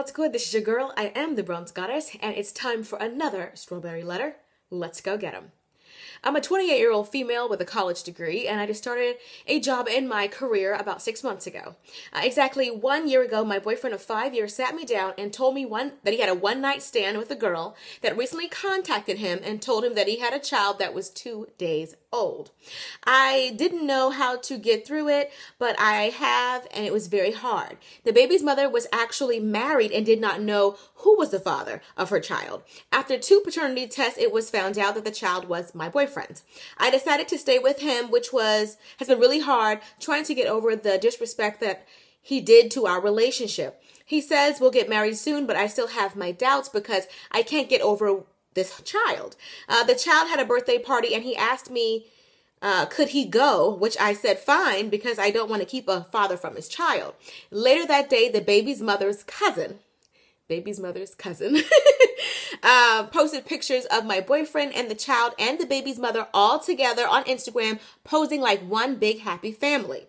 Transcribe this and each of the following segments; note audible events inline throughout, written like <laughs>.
what's good? This is your girl. I am the Bronze Goddess, and it's time for another strawberry letter. Let's go get 'em. I'm a 28 year old female with a college degree, and I just started a job in my career about six months ago. Uh, exactly one year ago, my boyfriend of five years sat me down and told me one that he had a one night stand with a girl that recently contacted him and told him that he had a child that was two days old. I didn't know how to get through it, but I have, and it was very hard. The baby's mother was actually married and did not know who was the father of her child. After two paternity tests, it was found out that the child was my boyfriend. I decided to stay with him, which was has been really hard trying to get over the disrespect that he did to our relationship. He says we'll get married soon, but I still have my doubts because I can't get over this child. Uh, the child had a birthday party and he asked me uh, could he go? Which I said fine because I don't want to keep a father from his child. Later that day, the baby's mother's cousin, baby's mother's cousin, <laughs> uh, posted pictures of my boyfriend and the child and the baby's mother all together on Instagram, posing like one big happy family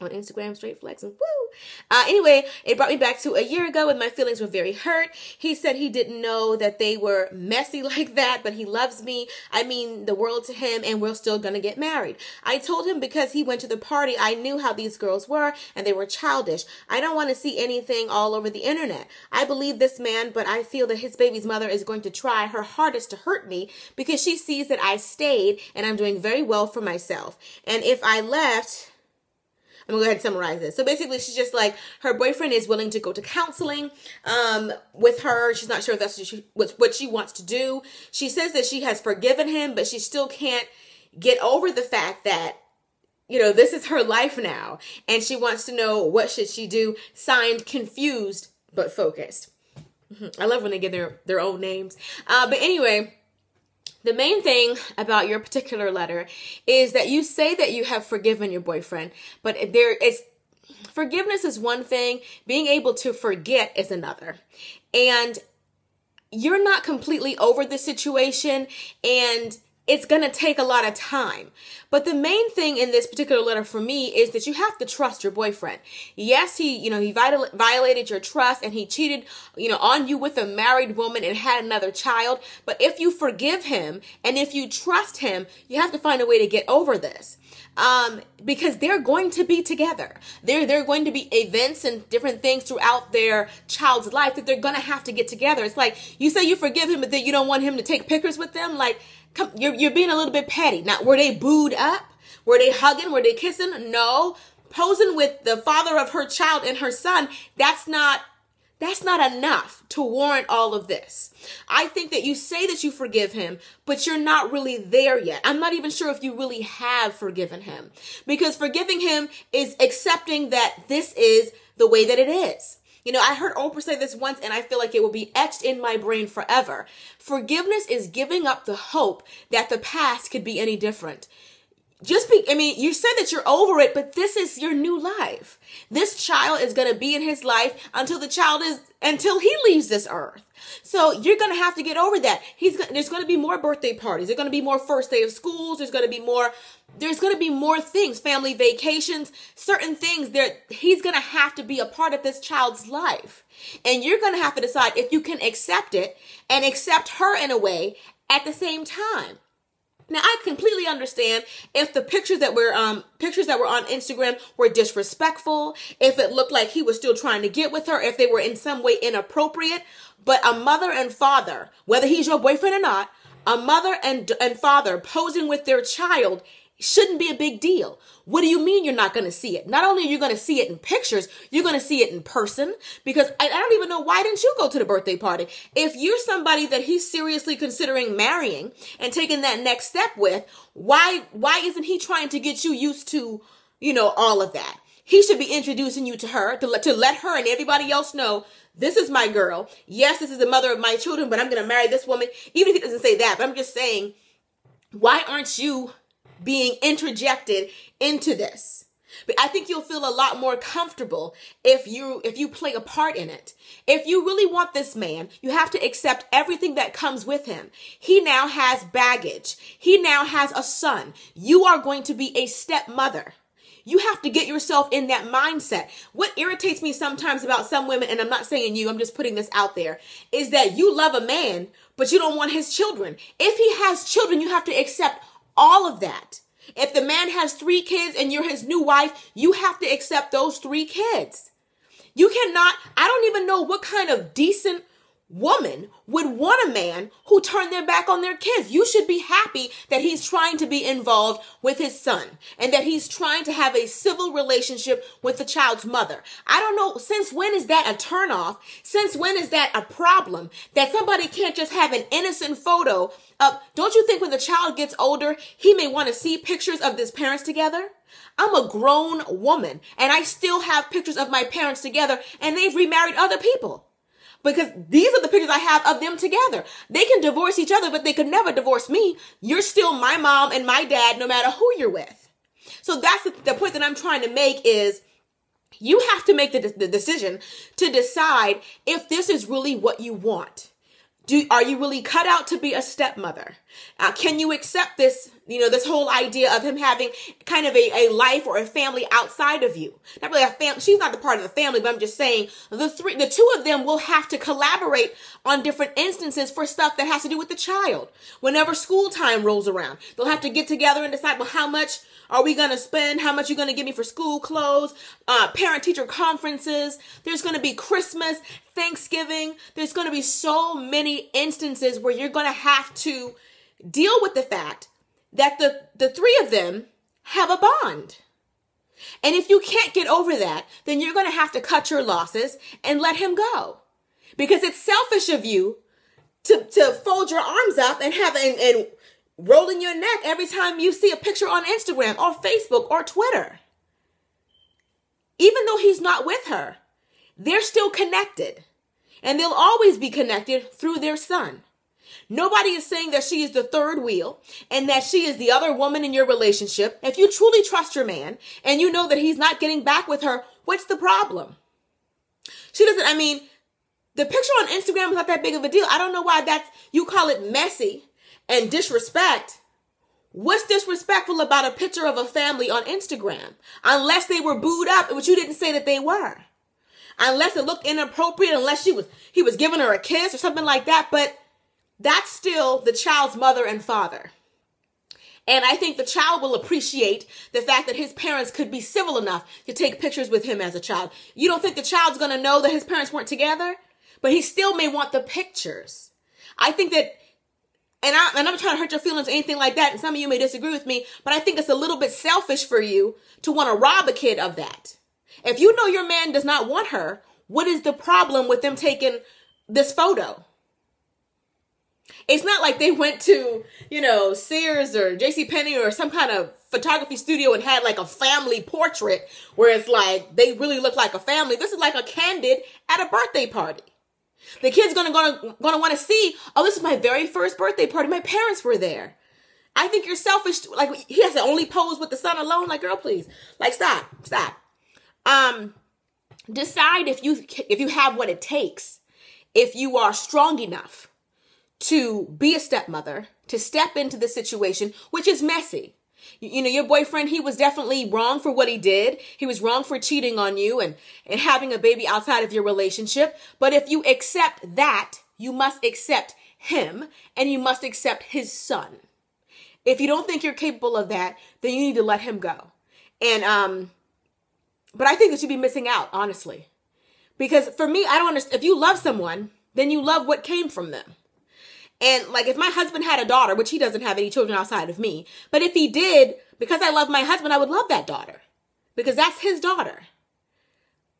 on Instagram, straight flexing. Woo! Uh, anyway, it brought me back to a year ago and my feelings were very hurt. He said he didn't know that they were messy <laughs> like that, but he loves me. I mean the world to him and we're still gonna get married. I told him because he went to the party, I knew how these girls were and they were childish. I don't want to see anything all over the internet. I believe this man, but I feel that his baby's mother is going to try her hardest to hurt me because she sees that I stayed and I'm doing very well for myself. And if I left, I'm gonna go ahead and summarize this. So basically, she's just like her boyfriend is willing to go to counseling um, with her. She's not sure if that's what she, what, what she wants to do. She says that she has forgiven him, but she still can't get over the fact that you know this is her life now, and she wants to know what should she do. Signed, confused but focused. Mm-hmm. I love when they get their their own names. Uh, but anyway the main thing about your particular letter is that you say that you have forgiven your boyfriend, but there is forgiveness is one thing, being able to forget is another. And you're not completely over the situation and it's going to take a lot of time. But the main thing in this particular letter for me is that you have to trust your boyfriend. Yes, he, you know, he violated your trust and he cheated, you know, on you with a married woman and had another child. But if you forgive him and if you trust him, you have to find a way to get over this. Um, because they're going to be together. There, there are going to be events and different things throughout their child's life that they're going to have to get together. It's like you say you forgive him, but then you don't want him to take pictures with them. Like, Come, you're, you're being a little bit petty. Now, were they booed up? Were they hugging? Were they kissing? No. Posing with the father of her child and her son, that's not that's not enough to warrant all of this. I think that you say that you forgive him, but you're not really there yet. I'm not even sure if you really have forgiven him because forgiving him is accepting that this is the way that it is. You know, I heard Oprah say this once and I feel like it will be etched in my brain forever. Forgiveness is giving up the hope that the past could be any different. Just be, I mean, you said that you're over it, but this is your new life. This child is going to be in his life until the child is, until he leaves this earth. So you're going to have to get over that. He's, going there's going to be more birthday parties. There's going to be more first day of schools. There's going to be more there's going to be more things, family vacations, certain things that he's going to have to be a part of this child's life. And you're going to have to decide if you can accept it and accept her in a way at the same time. Now I completely understand if the pictures that were um pictures that were on Instagram were disrespectful, if it looked like he was still trying to get with her, if they were in some way inappropriate, but a mother and father, whether he's your boyfriend or not, a mother and and father posing with their child shouldn't be a big deal. What do you mean you're not going to see it? Not only are you going to see it in pictures, you're going to see it in person because I, I, don't even know why didn't you go to the birthday party? If you're somebody that he's seriously considering marrying and taking that next step with, why why isn't he trying to get you used to, you know, all of that? He should be introducing you to her to let, to let her and everybody else know this is my girl. Yes, this is the mother of my children, but I'm going to marry this woman. Even if he doesn't say that, but I'm just saying, why aren't you being interjected into this. But I think you'll feel a lot more comfortable if you if you play a part in it. If you really want this man, you have to accept everything that comes with him. He now has baggage. He now has a son. You are going to be a stepmother. You have to get yourself in that mindset. What irritates me sometimes about some women, and I'm not saying you, I'm just putting this out there, is that you love a man, but you don't want his children. If he has children, you have to accept all of that. If the man has three kids and you're his new wife, you have to accept those three kids. You cannot, I don't even know what kind of decent woman would want a man who turned their back on their kids. You should be happy that he's trying to be involved with his son and that he's trying to have a civil relationship with the child's mother. I don't know, since when is that a turnoff? Since when is that a problem? That somebody can't just have an innocent photo of, don't you think when the child gets older, he may want to see pictures of his parents together? I'm a grown woman and I still have pictures of my parents together and they've remarried other people because these are the pictures I have of them together. They can divorce each other, but they could never divorce me. You're still my mom and my dad, no matter who you're with. So that's the, the point that I'm trying to make is you have to make the, the decision to decide if this is really what you want. Do, are you really cut out to be a stepmother? Uh, can you accept this, you know, this whole idea of him having kind of a, a life or a family outside of you? Not really a family. She's not the part of the family, but I'm just saying the three, the two of them will have to collaborate on different instances for stuff that has to do with the child. Whenever school time rolls around, they'll have to get together and decide, well, how much are we going to spend? How much are you going to give me for school clothes? Uh, parent teacher conferences. There's going to be Christmas, Thanksgiving. There's going to be so many instances where you're going to have to deal with the fact that the, the three of them have a bond. And if you can't get over that, then you're going to have to cut your losses and let him go. Because it's selfish of you to, to fold your arms up and have and, and rolling your neck every time you see a picture on Instagram or Facebook or Twitter. Even though he's not with her, they're still connected. And they'll always be connected through their son. Nobody is saying that she is the third wheel and that she is the other woman in your relationship. If you truly trust your man and you know that he's not getting back with her, what's the problem? She doesn't, I mean, the picture on Instagram is not that big of a deal. I don't know why that's, you call it messy and disrespect. What's disrespectful about a picture of a family on Instagram? Unless they were booed up, which you didn't say that they were. Unless it looked inappropriate, unless she was he was giving her a kiss or something like that, but that's still the child's mother and father. And I think the child will appreciate the fact that his parents could be civil enough to take pictures with him as a child. You don't think the child's going to know that his parents weren't together? But he still may want the pictures. I think that and, I, and I'm trying to hurt your feelings or anything like that, and some of you may disagree with me, but I think it's a little bit selfish for you to want to rob a kid of that. If you know your man does not want her, what is the problem with them taking this photo? It's not like they went to, you know, Sears or J.C. Penney or some kind of photography studio and had like a family portrait where it's like they really look like a family. This is like a candid at a birthday party. The kid's gonna gonna gonna want to see. Oh, this is my very first birthday party. My parents were there. I think you're selfish. Like he has to only pose with the son alone. Like, girl, please. Like, stop, stop. Um, decide if you if you have what it takes. If you are strong enough to be a stepmother, to step into the situation, which is messy. You know, your boyfriend, he was definitely wrong for what he did. He was wrong for cheating on you and, and having a baby outside of your relationship. But if you accept that, you must accept him and you must accept his son. If you don't think you're capable of that, then you need to let him go. And, um, but I think that you'd be missing out, honestly. Because for me, I don't understand. If you love someone, then you love what came from them. And like if my husband had a daughter, which he doesn't have any children outside of me, but if he did, because I love my husband, I would love that daughter. Because that's his daughter.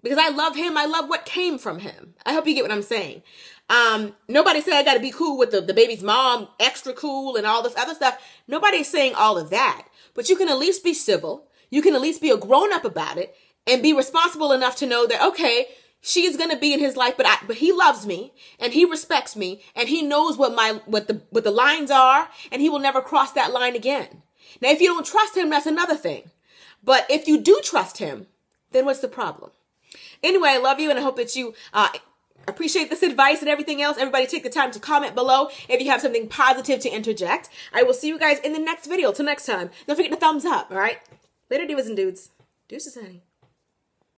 Because I love him, I love what came from him. I hope you get what I'm saying. Um, nobody said I gotta be cool with the, the baby's mom, extra cool and all this other stuff. Nobody's saying all of that. But you can at least be civil. You can at least be a grown up about it and be responsible enough to know that, okay, she is going to be in his life but I, but he loves me and he respects me and he knows what my what the what the lines are and he will never cross that line again. Now if you don't trust him that's another thing. But if you do trust him then what's the problem? Anyway i love you and i hope that you uh, appreciate this advice and everything else. Everybody take the time to comment below if you have something positive to interject. I will see you guys in the next video. Till next time don't forget to thumbs up all right? Later divas and dudes. Deuces, honey.